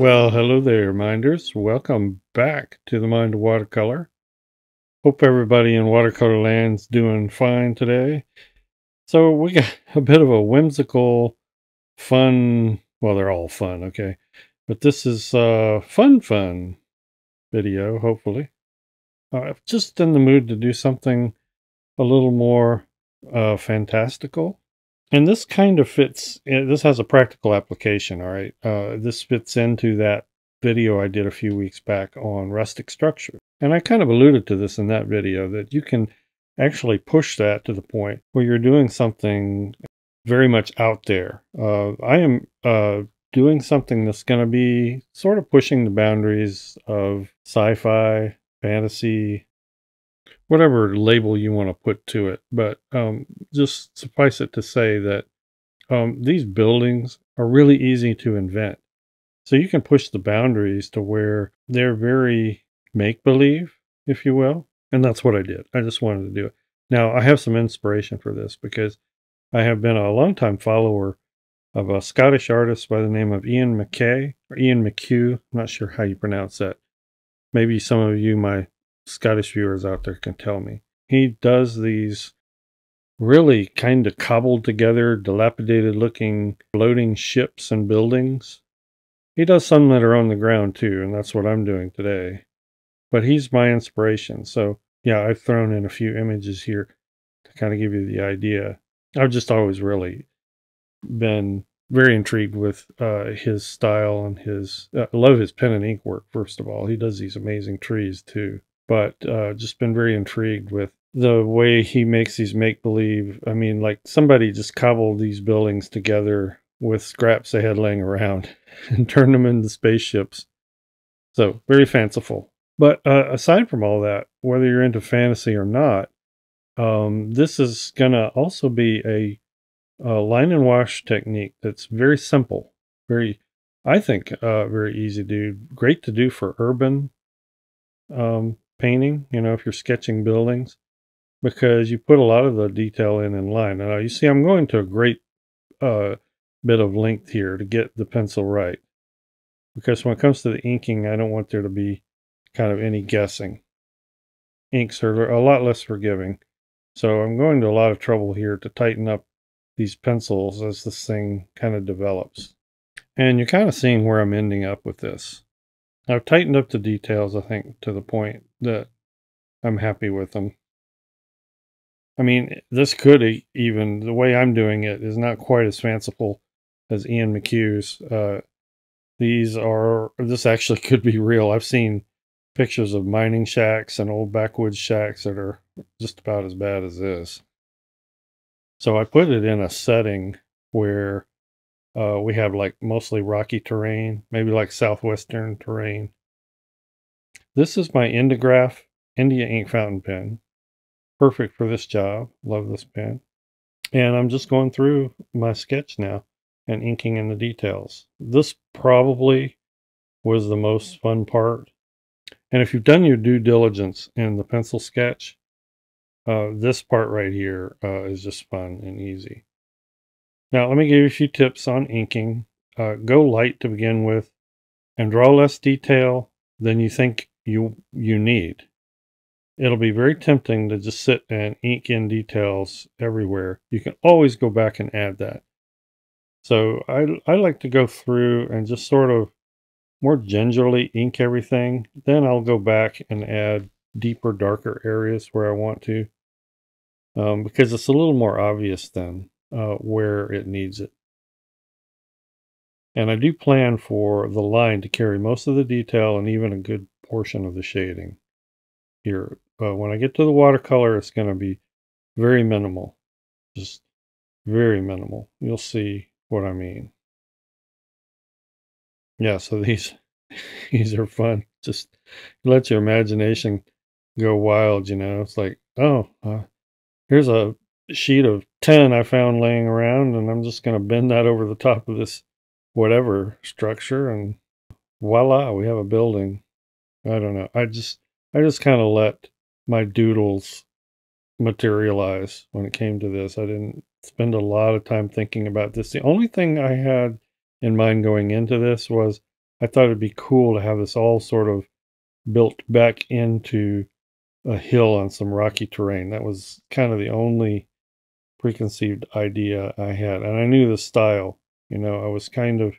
Well, hello there, minders. Welcome back to the Mind of Watercolor. Hope everybody in watercolor land's doing fine today. So we got a bit of a whimsical, fun, well, they're all fun, okay? But this is uh fun fun video, hopefully. Uh, just in the mood to do something a little more uh fantastical. And this kind of fits, eh, this has a practical application, all right? Uh, this fits into that video I did a few weeks back on rustic structure. And I kind of alluded to this in that video that you can actually push that to the point where you're doing something very much out there. Uh, I am uh, doing something that's going to be sort of pushing the boundaries of sci fi, fantasy, whatever label you want to put to it. But um, just suffice it to say that um, these buildings are really easy to invent. So you can push the boundaries to where they're very make believe, if you will. And that's what I did. I just wanted to do it. Now, I have some inspiration for this because I have been a longtime follower of a Scottish artist by the name of Ian McKay or Ian McHugh. I'm not sure how you pronounce that. Maybe some of you, my Scottish viewers out there can tell me. He does these really kind of cobbled together, dilapidated looking floating ships and buildings. He does some that are on the ground too, and that's what I'm doing today. But he's my inspiration. So, yeah, I've thrown in a few images here to kind of give you the idea. I've just always really been very intrigued with uh, his style and his. Uh, I love his pen and ink work, first of all. He does these amazing trees too but uh, just been very intrigued with the way he makes these make believe. I mean, like somebody just cobbled these buildings together with scraps they had laying around and turned them into spaceships. So, very fanciful. But uh, aside from all that, whether you're into fantasy or not, um, this is going to also be a, a, line and wash technique that's very simple, very, I think, uh, very easy to do. Great to do for urban um, painting, you know, if you're sketching buildings, because you put a lot of the detail in in line. Now, you see, I'm going to a great uh, bit of length here to get the pencil right. Because when it comes to the inking, I don't want there to be kind of any guessing. Inks are a lot less forgiving. So I'm going to a lot of trouble here to tighten up these pencils as this thing kind of develops. And you're kind of seeing where I'm ending up with this. I've tightened up the details, I think, to the point that I'm happy with them. I mean, this could even, the way I'm doing it is not quite as fanciful as Ian McHugh's. Uh, these are, this actually could be real. I've seen pictures of mining shacks and old backwoods shacks that are just about as bad as this. So I put it in a setting where uh, we have like mostly rocky terrain, maybe like southwestern terrain. This is my Indigraph India ink fountain pen. Perfect for this job. Love this pen. And I'm just going through my sketch now and inking in the details. This probably was the most fun part. And if you've done your due diligence in the pencil sketch, uh, this part right here uh, is just fun and easy. Now, let me give you a few tips on inking. Uh, go light to begin with and draw less detail than you think you, you need. It'll be very tempting to just sit and ink in details everywhere. You can always go back and add that. So I, I like to go through and just sort of more gingerly ink everything. Then I'll go back and add deeper, darker areas where I want to. Um, because it's a little more obvious then uh, where it needs it. And I do plan for the line to carry most of the detail and even a good portion of the shading here. But when I get to the watercolor, it's going to be very minimal. Just very minimal. You'll see what I mean. Yeah, so these these are fun. Just let your imagination go wild, you know. It's like, oh, uh, here's a sheet of 10 I found laying around, and I'm just going to bend that over the top of this whatever structure, and voila, we have a building. I don't know. I just, I just kind of let my doodles materialize when it came to this. I didn't spend a lot of time thinking about this. The only thing I had in mind going into this was I thought it'd be cool to have this all sort of built back into a hill on some rocky terrain. That was kind of the only preconceived idea I had. And I knew the style, you know, I was kind of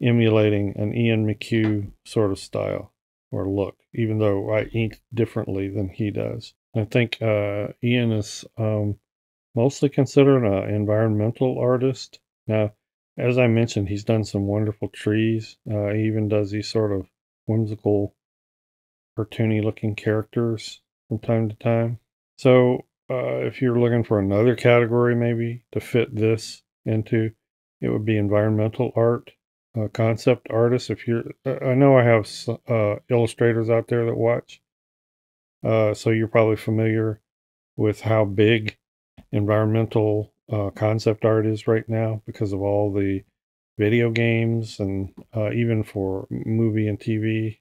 emulating an Ian McHugh sort of style or look, even though I ink differently than he does. I think uh, Ian is um, mostly considered an environmental artist. Now, as I mentioned, he's done some wonderful trees. Uh, he even does these sort of whimsical, cartoony looking characters from time to time. So, uh, if you're looking for another category maybe to fit this into, it would be environmental art, uh, concept artists. If you're, I know I have uh, illustrators out there that watch, uh, so you're probably familiar with how big environmental uh, concept art is right now because of all the video games and uh, even for movie and TV.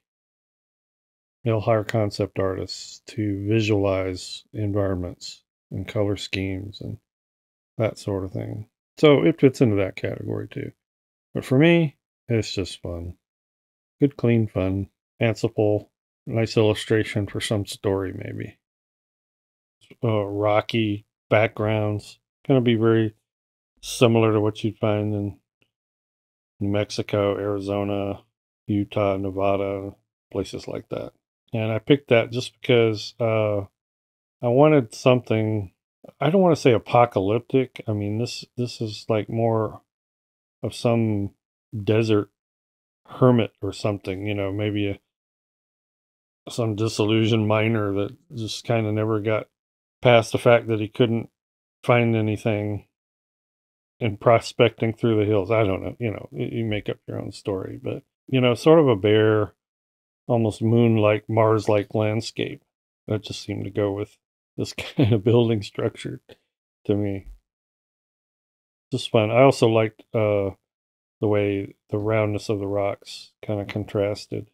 They'll hire concept artists to visualize environments and color schemes and that sort of thing. So it fits into that category too. But for me, it's just fun. Good, clean fun. Fanciful, nice illustration for some story, maybe. Uh, rocky backgrounds. Going to be very similar to what you'd find in New Mexico, Arizona, Utah, Nevada, places like that. And I picked that just because uh, I wanted something. I don't want to say apocalyptic. I mean this this is like more of some desert hermit or something. You know, maybe a some disillusioned miner that just kind of never got past the fact that he couldn't find anything in prospecting through the hills. I don't know. You know, you make up your own story, but you know, sort of a bare, almost moon-like, Mars-like landscape. That just seemed to go with this kind of building structure to me. Just fun. I also liked uh, the way the roundness of the rocks kind of contrasted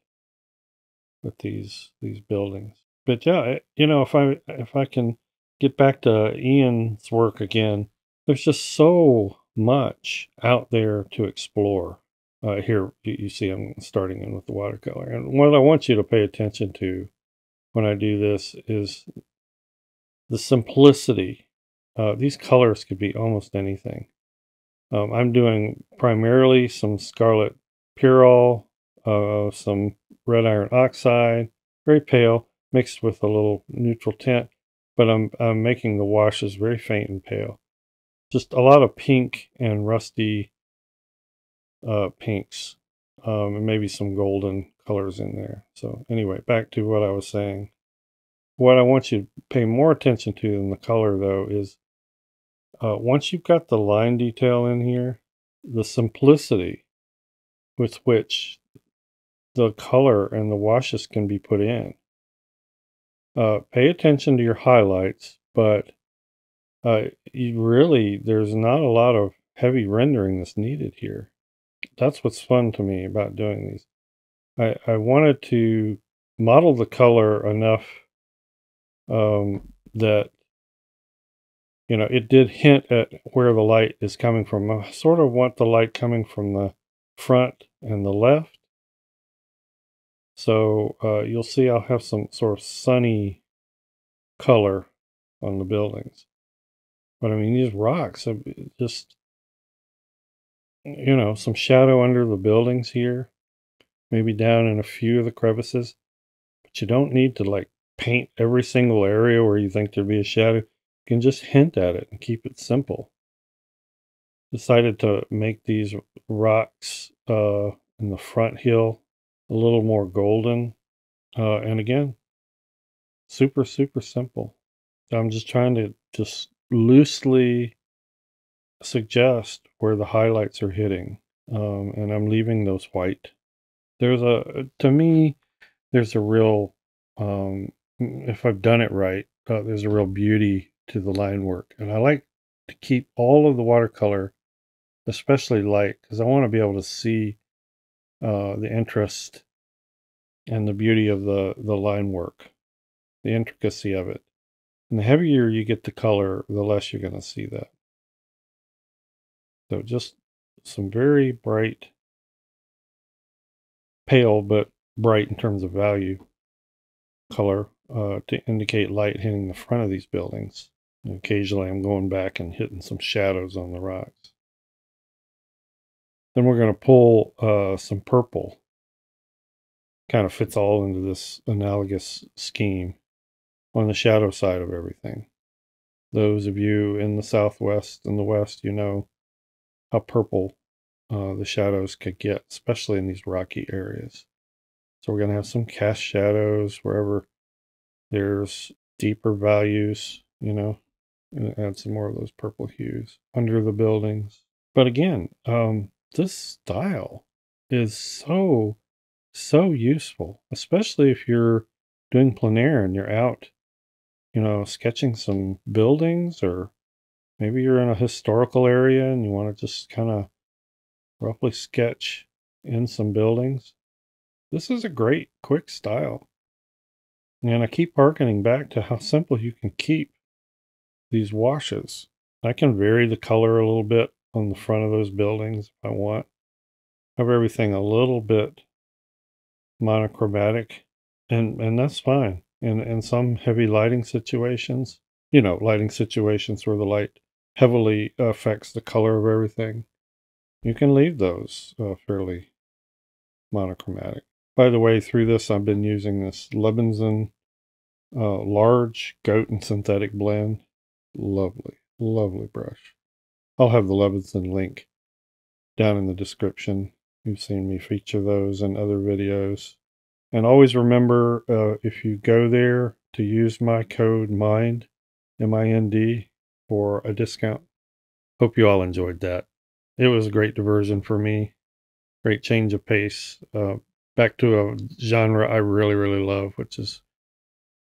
with these these buildings. But yeah, you know, if I if I can get back to Ian's work again, there's just so much out there to explore. Uh, here you, you see I'm starting in with the watercolor, and what I want you to pay attention to when I do this is the simplicity. Uh, these colors could be almost anything. Um, I'm doing primarily some Scarlet Pyrrol, uh, some red iron oxide, very pale, mixed with a little neutral tint, but I'm, I'm making the washes very faint and pale. Just a lot of pink and rusty uh, pinks, um, and maybe some golden colors in there. So anyway, back to what I was saying. What I want you to pay more attention to than the color, though, is uh, once you've got the line detail in here, the simplicity with which the color and the washes can be put in. Uh, pay attention to your highlights, but uh, really, there's not a lot of heavy rendering that's needed here. That's what's fun to me about doing these. I, I wanted to model the color enough um, that you know, it did hint at where the light is coming from. I sort of want the light coming from the front and the left. So uh, you'll see I'll have some sort of sunny color on the buildings. But I mean, these rocks just, you know, some shadow under the buildings here, maybe down in a few of the crevices. But you don't need to like paint every single area where you think there'd be a shadow You can just hint at it and keep it simple. Decided to make these rocks uh, in the front hill a little more golden. Uh, and again, super, super simple. I'm just trying to just loosely suggest where the highlights are hitting. Um, and I'm leaving those white. There's a, to me, there's a real, um, if I've done it right, uh, there's a real beauty to the line work. And I like to keep all of the watercolor, especially light, because I want to be able to see uh, the interest and the beauty of the, the line work, the intricacy of it. And the heavier you get the color, the less you're going to see that. So just some very bright pale but bright in terms of value color uh, to indicate light hitting the front of these buildings. And occasionally I'm going back and hitting some shadows on the rocks. Then we're going to pull uh, some purple. Kind of fits all into this analogous scheme on the shadow side of everything. Those of you in the southwest and the west, you know how purple uh, the shadows could get, especially in these rocky areas. So we're going to have some cast shadows wherever there's deeper values, you know, and add some more of those purple hues under the buildings. But again, um, this style is so, so useful, especially if you're doing plein air and you're out, you know, sketching some buildings or maybe you're in a historical area and you want to just kind of roughly sketch in some buildings. This is a great quick style. And I keep harkening back to how simple you can keep these washes. I can vary the color a little bit on the front of those buildings if I want. Have everything a little bit monochromatic and and that's fine. In in some heavy lighting situations, you know, lighting situations where the light heavily affects the color of everything, you can leave those uh, fairly monochromatic. By the way, through this, I've been using this Lebenzon uh, large goat and synthetic blend. Lovely, lovely brush. I'll have the Lebenzon link down in the description. You've seen me feature those in other videos. And always remember, uh, if you go there to use my code MIND, M-I-N-D, for a discount. Hope you all enjoyed that. It was a great diversion for me. Great change of pace. Uh, back to a genre I really, really love, which is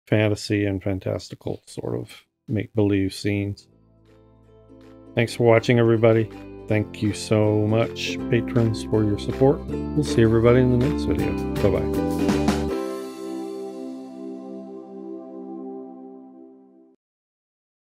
fantasy and fantastical sort of make believe scenes. Thanks for watching, everybody. Thank you so much, patrons, for your support. We'll see everybody in the next video. Bye bye.